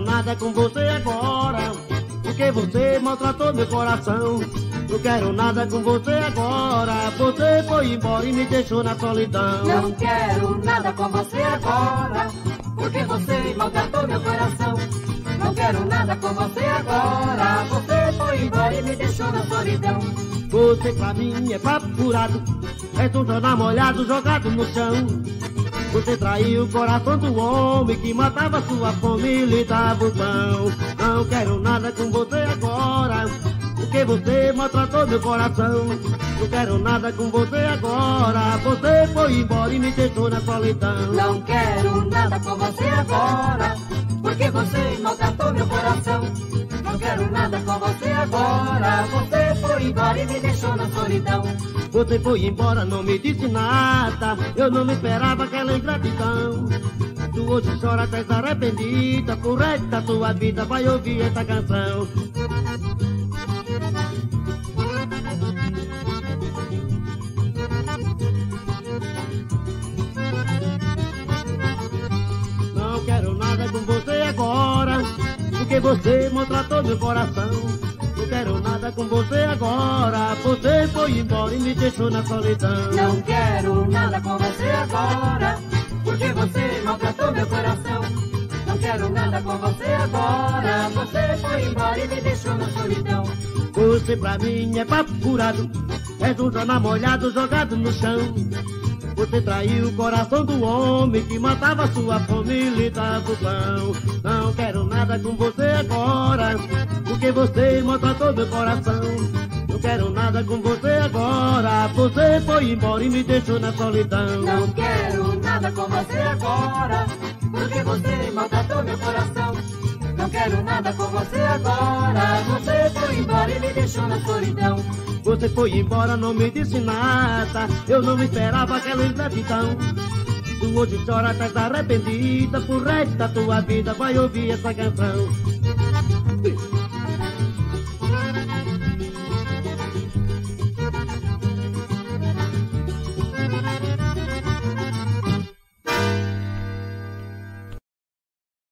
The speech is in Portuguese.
nada com você agora, porque você maltratou meu coração. Não quero nada com você agora, você foi embora e me deixou na solidão. Não quero nada com você agora, porque você maltratou meu coração. Não quero nada com você agora, você foi embora e me deixou na solidão. Você pra mim é papo furado, é um jornal molhado jogado no chão. Você traiu o coração do homem que matava sua fome e dava o pão. Não quero nada com você agora, porque você maltratou meu coração. Não quero nada com você agora, você foi embora e me deixou na solidão. Não quero nada com você agora, porque você maltratou meu coração. Não quero nada com você agora, você foi embora e me deixou na solidão. Você foi embora, não me disse nada. Eu não me esperava aquela ingratidão. Tu hoje chora, tá arrependida. Por resto da tua vida, vai ouvir essa canção. Não quero nada com você agora, porque você maltratou meu coração. Não quero nada com você agora, você foi embora e me deixou na solidão. Não quero nada com você agora, porque você maltratou meu coração. Não quero nada com você agora, você foi embora e me deixou na solidão. Você pra mim é papo furado, és um jornal molhado jogado no chão. Você traiu o coração do homem que matava sua fome e dava o pão. Não quero nada com você agora, porque você maltratou meu coração. Não quero nada com você agora, você foi embora e me deixou na solidão. Não quero nada com você agora, porque você maltratou meu coração. Não quero nada com você agora, você foi embora e me deixou na solidão. Você foi embora, não me disse nada. Eu não esperava aquela ingratidão. Tu hoje chora, tá arrependida. Por resto da tua vida, vai ouvir essa canção.